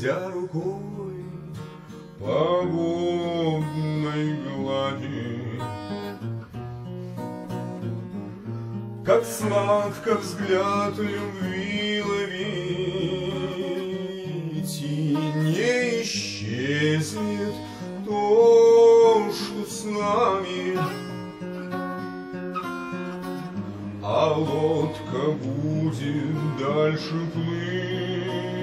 скользя рукой по водной глади. Как сладко взгляд любви ловить, И не исчезнет то, что с нами. А лодка будет дальше плыть,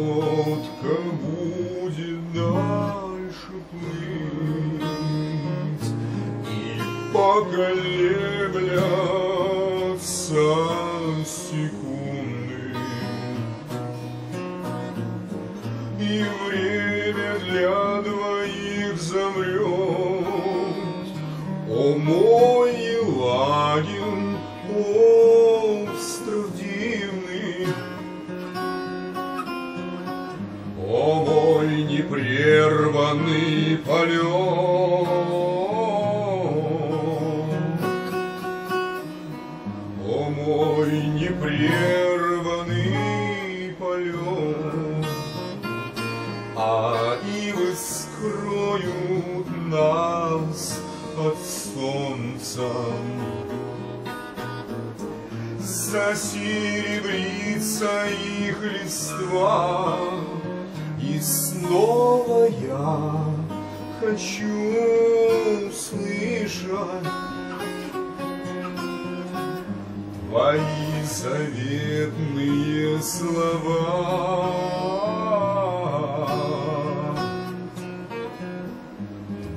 Лодка будет дальше плыть, И поколеблятся секунды, И время для двоих замрет. О мой непрерванный полет, О мой непрерванный полет, А ивы скроют нас от солнца. Засеребрится их листва, И снова я хочу слышать Твои заветные слова.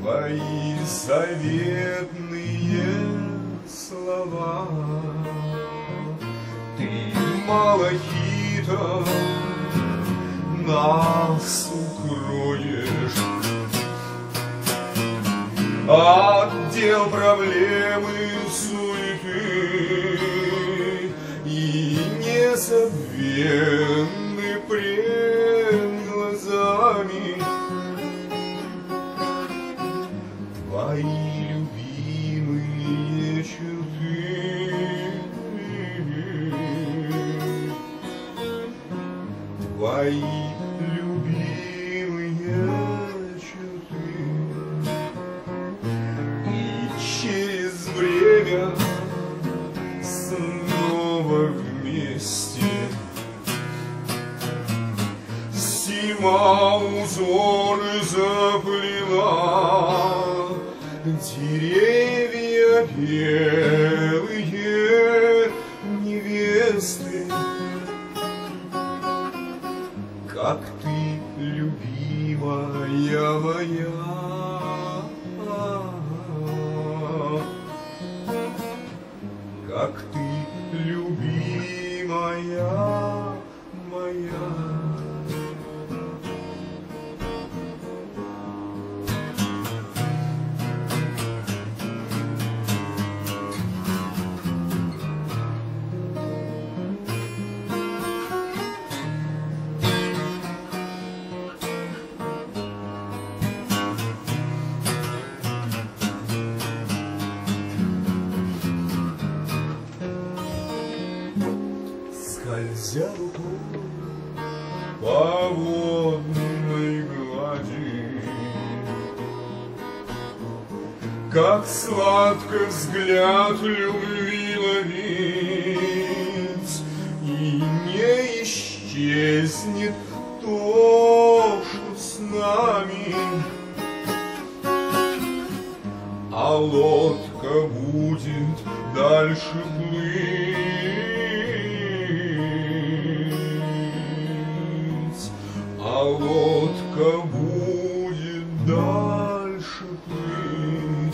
Твои заветные слова. Ты, Малахита, нас укроешь. Отдел проблемы суеты И незабвенный пред глазами. Твои любимые вместе Зима узоры заплела Деревья белые невесты. Как ты, любимая моя. Как ты, любимая yeah. скользя рукой по водной глади. Как сладко взгляд любви ловить, И не исчезнет то, что с нами. А лодка будет дальше плыть, дальше плыть.